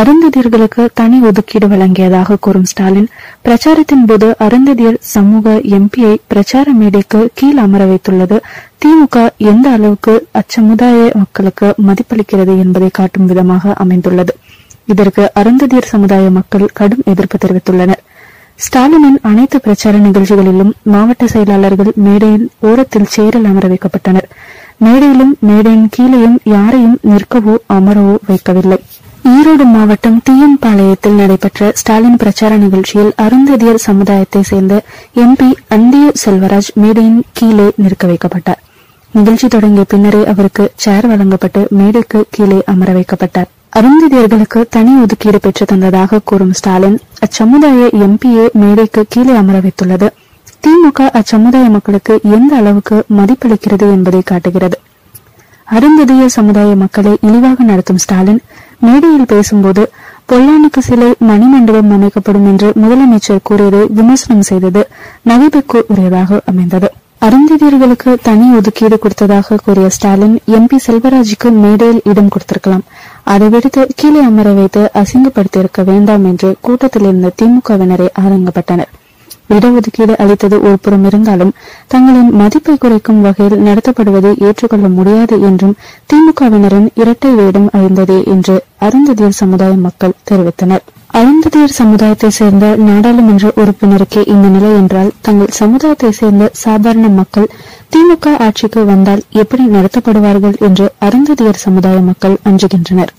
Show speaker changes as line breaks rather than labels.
அருந்ததியர்களுக்கு தனி ஒதுக்கீடு வழங்கியதாக கூறும் ஸ்டாலின் பிரச்சாரத்தின் போது அருந்ததியர் சமூக எம்பியை பிரச்சார மேடைக்கு கீழ் அமர வைத்துள்ளது. திமுக எந்த அளவுக்கு அச்சமுதாய மக்களுக்கு மதிப்பளிக்கிறது என்பதை காட்டும் விதமாக அமைந்துள்ளது. இதற்கு அருந்ததியர் சமுதாய மக்கள் கடும் எதிர்ப்பு தெரிவித்துள்ளனர். ஸ்டாலினின் அனைத்து பிரச்சார நிகழ்ச்சிகளிலும் மாவட்ட செயலாளர்கள் மேடையின் ஓரத்தில் சேரில் அமர வைக்கப்பட்டனர். மேடையிலும் மேடையின் கீழேயும் யாரையும் நிற்கவோ அமரவோ வைக்கவில்லை. ஈரோடு மாவட்டம் தீயம்பாளையத்தில் நடைபெற்ற ஸ்டாலின் பிரச்சார நிகழ்ச்சியில் அருந்ததியர் சமுதாயத்தை சேர்ந்த எம்பி அந்திய செல்வராஜ் மேடையின் கீழே நிற்க வைக்கப்பட்டார். நிகழ்ச்சி தொடங்கிய பின்னரே அவருக்கு சேர் வழங்கப்பட்டு மேடைக்கு கீழே அமர வைக்கப்பட்டார். அருந்ததியர்களுக்கு தனி ஒதுக்கீடு பெற்று தந்ததாக கூறும் ஸ்டாலின் அச்சமுதாய எம்பியே மேடைக்கு கீழே அமர வைத்துள்ளது. திமுக அச்சமுதாய மக்களுக்கு எந்த அளவுக்கு மதிப்பளிக்கிறது என்பதை காட்டுகிறது. அருந்ததிய சமுதாய மக்களை இழிவாக நடத்தும் ஸ்டாலின் மேடையில் பேசும்போது பொல்லானுக்கு சிலை மணிமண்டபம் அமைக்கப்படும் என்று முதலமைச்சர் கூறியதை விமர்சனம் செய்தது நகைப்புக்கு உரியதாக அமைந்தது. அருந்ததியர்களுக்கு தனி ஒதுக்கீடு கொடுத்ததாக கூறிய ஸ்டாலின் எம்பி செல்வராஜுக்கு மேடையில் இடம் கொடுத்திருக்கலாம். அதை விடுத்து கீழே அமர வைத்து அசிங்கப்படுத்தியிருக்க வேண்டாம் என்று கூட்டத்தில் இருந்த திமுகவினரே ஆதங்கப்பட்டனர் இடஒதுக்கீடு அளித்தது ஒரு புறம் இருந்தாலும் தங்களின் மதிப்பை குறைக்கும் வகையில் நடத்தப்படுவதை ஏற்றுக்கொள்ள முடியாது என்றும் திமுகவினரின் இரட்டை வேடம் அழிந்ததே என்று அருந்ததியர் சமுதாய மக்கள் தெரிவித்தனர். அருந்ததியர் சமுதாயத்தை சேர்ந்த நாடாளுமன்ற உறுப்பினருக்கே இந்த நிலை என்றால் தங்கள் சமுதாயத்தை சேர்ந்த சாதாரண மக்கள் திமுக ஆட்சிக்கு வந்தால் எப்படி நடத்தப்படுவார்கள் என்று அருந்ததியர் சமுதாய மக்கள் அஞ்சுகின்றனர்.